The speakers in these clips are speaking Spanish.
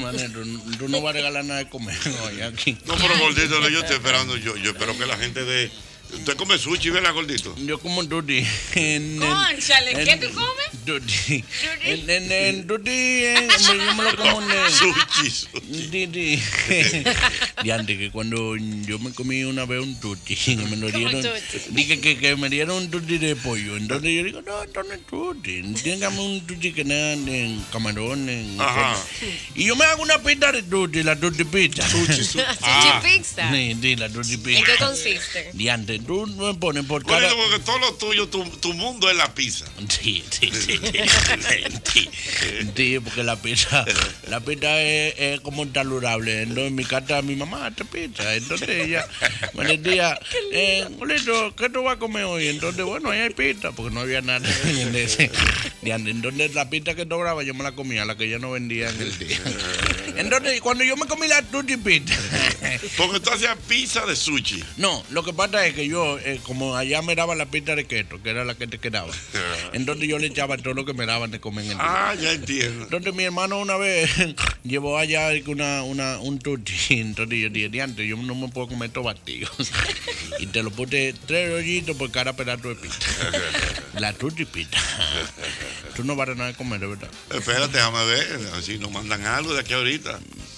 Manero, tú no vas a regalar nada de comer hoy aquí. No, pero gordito, yo estoy esperando. Yo, yo espero que la gente de. ¿Usted come sushi, verdad, gordito? Yo como en- Cónchale, ¿qué tú comes? En, en, en tutti, en- yo me lo como en... Tutti. Y antes que cuando yo me comí una vez un tutti, que me lo dieron, dije que, que me dieron un tutti de pollo. Entonces yo digo, no, esto no es tutti. Téngame un tutti que nada en camarón. En, Ajá. Y yo me hago una pita de tutti, la tutti pita. Sushi. Sushi pizza. Sí, sí, la tutti ¿En pita. qué consiste? Y antes tú me pones por cada... Gordito, porque todo lo tuyo, tu, tu mundo es la pizza. Sí, sí, sí. Sí, porque la pizza, la pizza es, como saludable. Entonces, en mi casa, mi mamá hace pizza. Entonces, ella me decía, eh, ¿qué tú vas a comer hoy? Entonces, bueno, ahí hay pizza, porque no había nada. Entonces, la pizza que sobraba, yo me la comía, la que yo no vendía en el día. Entonces, cuando yo me comí la tutti pizza, Porque tú hacías pizza de sushi. no, lo que pasa es que yo, eh, como allá me daban la pizza de queso, que era la que te quedaba, entonces yo le echaba todo lo que me daban de comer en el día. Ah, ya entiendo. Entonces mi hermano una vez llevó allá una, una, un tutti, entonces yo dije, "Diante, yo no me puedo comer todo batido. Y te lo puse tres rollitos por cada pedazo de pizza. La tutti pizza. Tú no vas a nada de comer, de verdad. Espérate, déjame ver. Si nos mandan algo de aquí ahorita.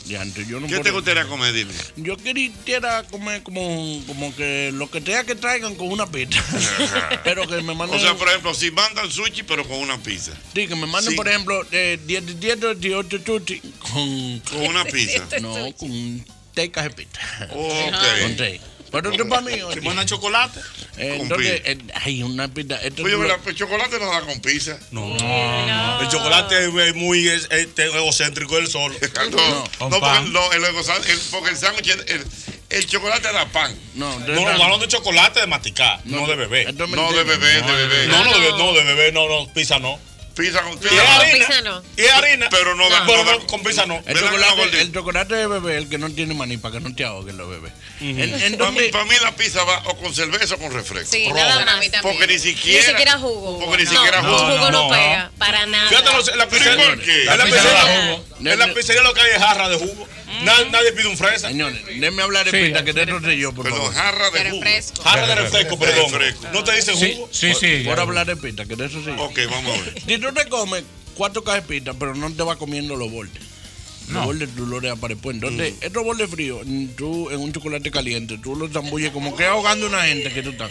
Diante, yo no ¿Qué te gustaría comer, dime? Yo quisiera comer como, como que lo que sea que traigan con una pizza. Pero que me manden. O sea, por ejemplo, si mandan sushi, pero con una pizza. sí, que me manden, sí. por ejemplo, eh, 17, 18 tutti con. Con una pizza. No, con cajas de pizza. Con Ok. Pero esto es para mí. oye. mandan chocolate? Eh, Con Entonces, pizza. eh, hay una pizza. Esto Oye, el chocolate no da con pizza. No, no. El chocolate es muy es- es- es egocéntrico él solo. No, no, porque, el, el- el sándwich, el, el, el chocolate da pan. No, No, no, de chocolate de masticar, no, de bebé. No de bebé, de bebé. No, no, de bebé, no, de bebé, no, no, pizza no. Pizza con Y pizza. No, harina. pizza no. Y harina. Pero no da- Pero no no, con pizza no. El ¿Verdad que no, chocolate, el chocolate de bebé, el que no tiene maní, para que no te ahoguen los bebés. En- Para mí, Entonces, pa' mí la pizza va o con cerveza o con refresco. Sí, Rojo. nada más. Porque ni Ni siquiera. siquiera jugo. Porque ni No, siquiera no, jugo. jugo no, pega. Para nada. Fíjate, los- en la ¿Pero pizzería. por qué? En la pizzería, da jugo. en la pizzería lo que hay es jarra de jugo. Na- Nadie pide un fresa. señores, déjenme hablar de Sí. pizza, que de eso sé yo, por Perdón, favor. jarra de jugo. refresco. Jarra de refresco, perdón. No te dicen Sí, jugo. sí, sí. Por hablar de pizza, que de eso yo. Ok, vamos a ver. Tú te comes cuatro pizza, pero no te vas comiendo los bordes. Los bordes tú los dejas para después. Entonces, estos bordes fríos, tú en un chocolate caliente, tú los zambulles como que ahogando a una gente que tú estás.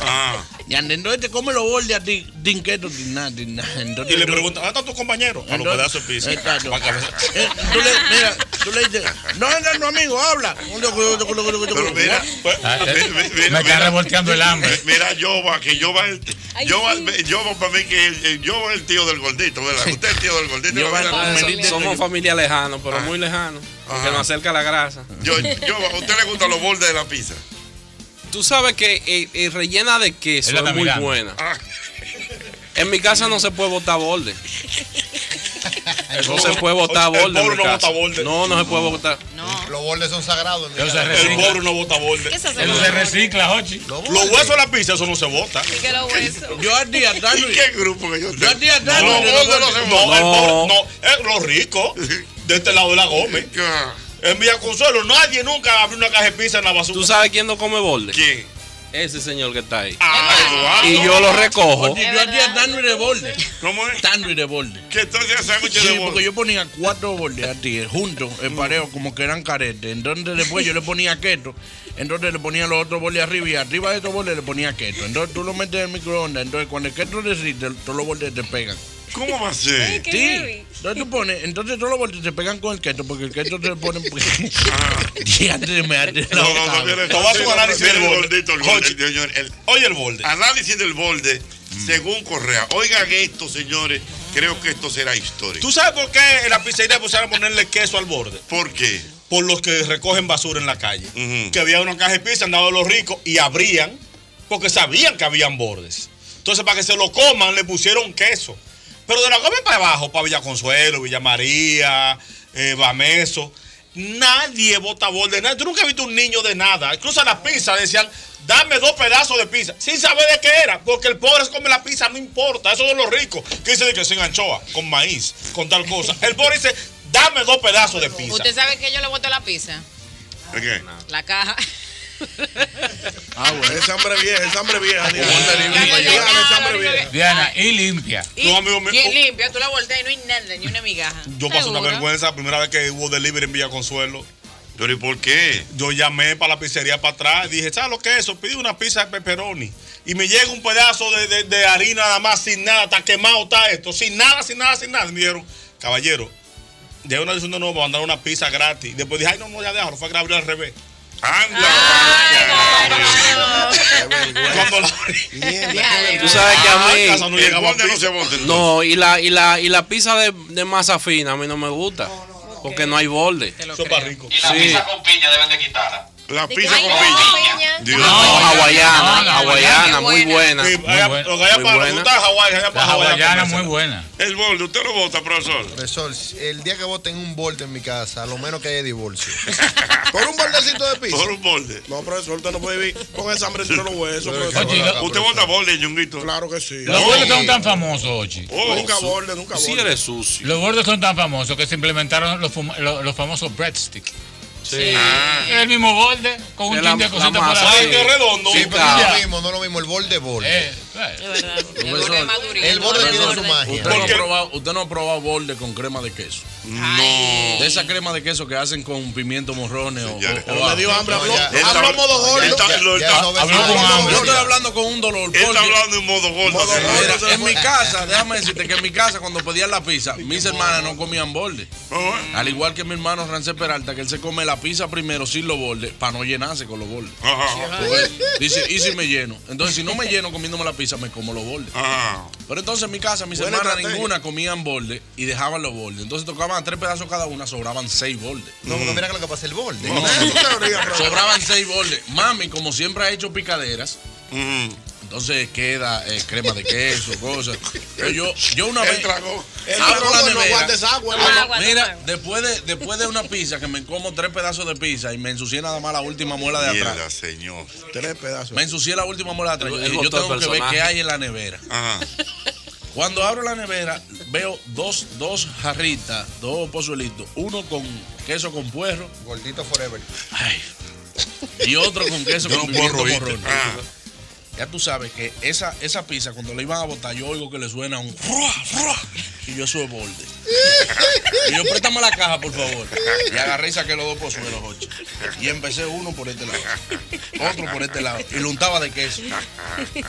Ah, Y entonces te come los bordes a ti, din queso, din nada, din nada. Entonces, Y le preguntan, ¿dónde está tu compañero? A los entonces- pedazos de. Exacto. Cabeza. Eh, tú le, mira, tú le dices, ¿dónde está tu amigo? Habla. pero mira, Pues, Ah, mi- mi- mira, Me está revolteando el hambre. Mira, Yoba, que Yoba es Yoba, para mí que el- el Yoba es el tío del gordito, ¿verdad? Usted es el tío del gordito. Somos familia lejano, pero muy lejano. Porque nos acerca la grasa. Yo, Yoba, ¿a usted le gustan los bordes de la pizza? Tú sabes que eh, eh, rellena de queso Él la es está muy mirando. buena. Ah, En mi casa no se puede botar borde. No se puede botar El borde. en pobre mi no casa. bota borde. No, no se puede botar. No. Los bordes son sagrados. Eso se El pobre no bota borde. ¿Qué se hace? Eso se recicla, Hochi. Los huesos de la pizza, eso no se bota. ¿Qué los huesos? Yo al día, ¿Y Dani, qué grupo que yo yo al día, No, no No, el No. pobre, no, es los ricos de este lado de la Gómez. Ah, En Villa Consuelo, nadie nunca abrió una caja de pizza en la basura. ¿Tú sabes quién no come borde? ¿Quién? Ese señor que está ahí. Ah, Eduardo. Y yo lo recojo. Oye, yo día Dani de borde. ¿Cómo es? Dani de borde. Entonces hacía sándwiches Sí, de porque borde. yo ponía cuatro bordes así, eh, juntos, en parejo, como que eran caretes. Entonces después yo le ponía queso, entonces le ponía los otros bordes arriba y arriba de esos bordes le ponía queso. Entonces tú lo metes en el microondas, entonces cuando el queso resiste, todos los bordes te pegan. ¿Cómo va a ser? Sí, heavy. entonces tú pones, entonces todos los bordes se pegan con el queso, porque el queso se pone... y antes de me arde la No, no, no, mire, Te voy a hacer un análisis del el borde. Oye. el Oye el borde. análisis del borde según Correa. Oigan esto, señores, creo que esto será histórico. ¿Tú sabes por qué en la pizzería pusieron a ponerle queso al borde? ¿Por qué? Por los que recogen basura en la calle. Que había una caja de pizza, andaban los ricos y abrían porque sabían que habían bordes. Entonces, para que se lo coman, le pusieron queso. Pero de la Gómez para abajo, para Villa Consuelo, Villa María, eh, Bameso, nadie bota borde. Nadie. Tú nunca has visto un niño de nada. Incluso la pizza decían, dame dos pedazos de pizza. Sin saber de qué era. Porque el pobre se come la pizza, no importa. Eso de los ricos. Que dice de que sin anchoa, con maíz, con tal cosa. El pobre dice, dame dos pedazos de pizza. ¿Usted sabe que yo le boto la pizza? ¿De qué? La caja. Ah, bueno, es hambre vieja, es hambre vieja. Diana. Es hambre vieja. Diana, y limpia. Y No, amigo mío. bien limpia, tú la volteas y no hay nada, ni una migaja. Yo pasé una vergüenza la primera vez que hubo delivery en Villa Consuelo. Pero ¿y por qué? Yo llamé para la pizzería para atrás y dije, ¿sabes lo que es eso? Pedí una pizza de pepperoni. Y me llega un pedazo de, de- de harina nada más, sin nada, está quemado, está esto, sin nada, sin nada, sin nada. Y me dijeron, caballero, de una diciendo no, me mandaron una pizza gratis. Después dije, ay, no, no, ya déjalo, fue que la abrí al revés. Anda. Abrí. Tú sabes que a casa mí. no y la, y la, y la pizza de, de masa fina a mí no me gusta. Porque no hay borde. Te lo Eso es para creo. rico. Y la Sí. pizza con piña deben de quitarla. La pizza con piña. Dios. No, hawaiana, hawaiana, muy buena. Sí, lo que Muy para Hawái, hawaiana muy buena. El borde, usted lo vota, profesor. Profesor, el día que voten un borde en mi casa, a lo menos que haya divorcio. Por un bordecito de piso. Por un borde. No, profesor, usted no puede vivir con esa hambre entre los huesos, profesor. Oye, lo- Usted vota borde, Ñonguito. Claro que sí. Los bordes son tan famosos, Ochi. Oh, Nunca borde, nunca borde. eres sucio. Los bordes son tan famosos que se implementaron los, fum- los, los famosos breadsticks. Sí. El mismo borde con un chin de la cosita por ahí. Redondo. Sí, pero no lo mismo, no lo mismo el borde borde. Eh. Es verdad. El borde es más durito. El borde tiene su magia. Usted no, ha probado, usted no ha probado borde con crema de queso. Ay. De esa crema de queso que hacen con pimiento morrones o, o- o Me dio hambre, No, habló, habló modo gordo. habló con modo hambre. Yo estoy hablando con un dolor. Él está hablando en modo gordo. Mira, en mi casa, déjame decirte que en mi casa cuando pedían la pizza, mis hermanas no comían borde. Oh, Al igual que mi hermano Rancel Peralta, que él se come la pizza primero sin los bordes, para no llenarse con los bordes. Dice, ¿y si me lleno? Entonces, si no me lleno comiéndome la pizza, me como los bordes. Ajá. Pero entonces en mi casa, mis Buena hermanas estrategia. ninguna comían bordes y dejaban los bordes. Entonces tocaban tres pedazos cada una, sobraban seis bordes. No, porque mira que lo que pasa el borde. No, sobraban seis bordes. Mami, como siempre ha hecho picaderas, Mm. Entonces queda eh, crema de queso, cosas. Pero yo, yo una vez. tragó. El abro la no nevera. agua. Ah, agua, Mira, después de, después de una pizza que me como tres pedazos de pizza y me ensucié nada más la última muela de Mierda, atrás. señor. Tres pedazos. Me ensucié la última muela de atrás. Yo, tengo que ver qué hay en la nevera. Ajá. Cuando abro la nevera, veo dos, dos jarritas, dos pozuelitos. Uno con queso con puerro Gordito forever. ay, y otro con queso Yo con no puedo morrón. Ah. Ya tú sabes que esa, esa pizza, cuando la iban a botar, yo oigo que le suena un y yo eso es borde. Y yo, préstame la caja, por favor. Y agarré y saqué los dos pozuelos, ocho. Y empecé uno por este lado, otro por este lado, y lo untaba de queso.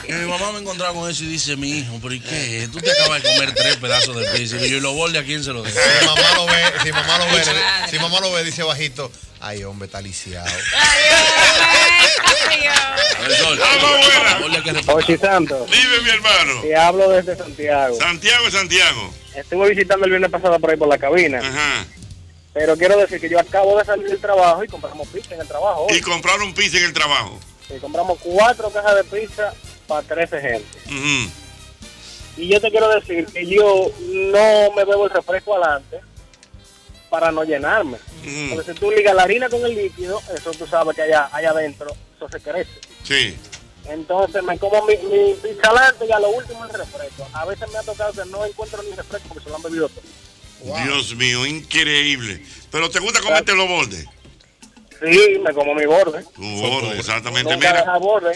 Y mi mamá me encontraba con eso y dice, mi hijo, ¿pero y qué? Tú te acabas de comer tres pedazos de pizza. Y yo, ¿y los bordes a quién se los dejo? Si mamá lo ve, si mamá lo ve, si mamá lo ve, dice bajito, ay hombre, está lisiado. Profesor, Ah, Santos, Dime, mi hermano. te hablo desde Santiago. Santiago Santiago. Estuve visitando el viernes pasado por ahí por la cabina, Ajá. pero quiero decir que yo acabo de salir del trabajo y compramos pizza en el trabajo. Y compraron pizza en el trabajo. Y compramos cuatro cajas de pizza para 13 gente. Y yo te quiero decir que yo no me bebo el refresco adelante para no llenarme. Porque si tú ligas la harina con el líquido, eso tú sabes que allá, allá adentro, se crece. Sí. Entonces me como mi, mi pizza adelante y a lo último el refresco. A veces me ha tocado que no encuentro ni refresco porque se lo han bebido todo. Dios mío, increíble. Pero te gusta comerte los bordes. Sí, me como mi borde. Tu borde, exactamente. Nunca Mira, borde.